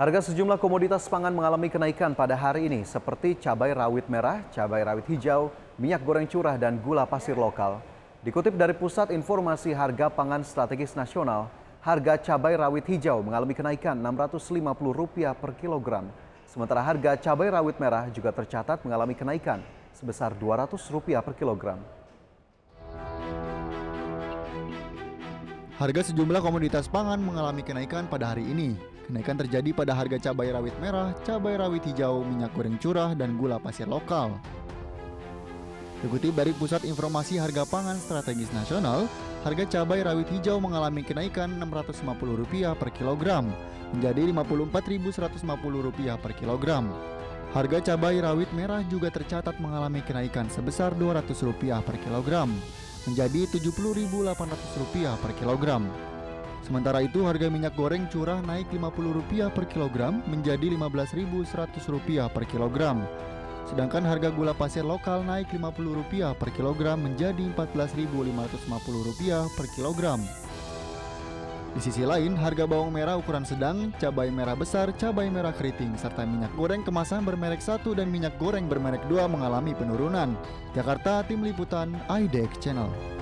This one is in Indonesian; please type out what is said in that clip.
Harga sejumlah komoditas pangan mengalami kenaikan pada hari ini seperti cabai rawit merah, cabai rawit hijau, minyak goreng curah, dan gula pasir lokal. Dikutip dari Pusat Informasi Harga Pangan Strategis Nasional, harga cabai rawit hijau mengalami kenaikan Rp650 per kilogram. Sementara harga cabai rawit merah juga tercatat mengalami kenaikan sebesar Rp200 per kilogram. Harga sejumlah komoditas pangan mengalami kenaikan pada hari ini. Kenaikan terjadi pada harga cabai rawit merah, cabai rawit hijau, minyak goreng curah, dan gula pasir lokal. Dikutip dari Pusat Informasi Harga Pangan Strategis Nasional, harga cabai rawit hijau mengalami kenaikan Rp650 per kilogram menjadi Rp54.150 per kilogram. Harga cabai rawit merah juga tercatat mengalami kenaikan sebesar Rp200 per kilogram menjadi Rp70.800 per kilogram. Sementara itu harga minyak goreng curah naik Rp50 per kilogram menjadi Rp15.100 per kilogram. Sedangkan harga gula pasir lokal naik Rp50 per kilogram menjadi Rp14.550 per kilogram. Di sisi lain, harga bawang merah ukuran sedang, cabai merah besar, cabai merah keriting, serta minyak goreng kemasan bermerek 1 dan minyak goreng bermerek 2 mengalami penurunan. Jakarta, Tim Liputan, IDEC Channel.